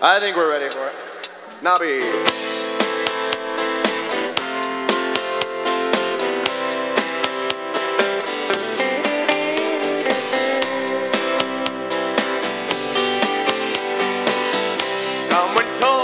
I think we're ready for it. Nobby. Someone told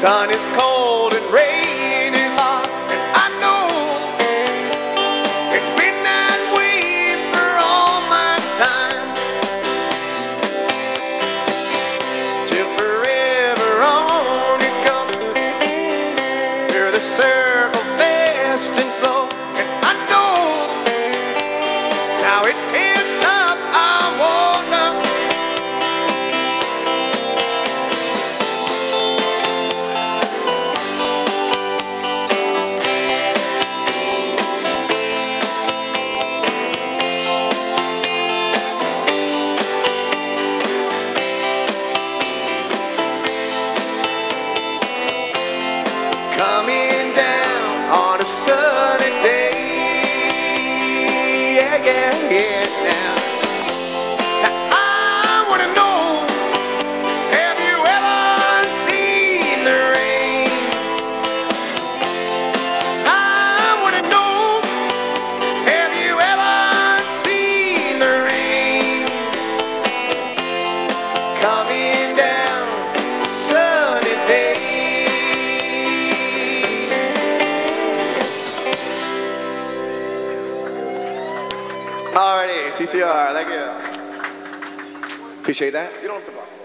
Sun is cold and rain. coming down on a sunny day. Yeah, yeah, yeah. CCRD, CCR. Thank you. Appreciate that. You don't have to buy.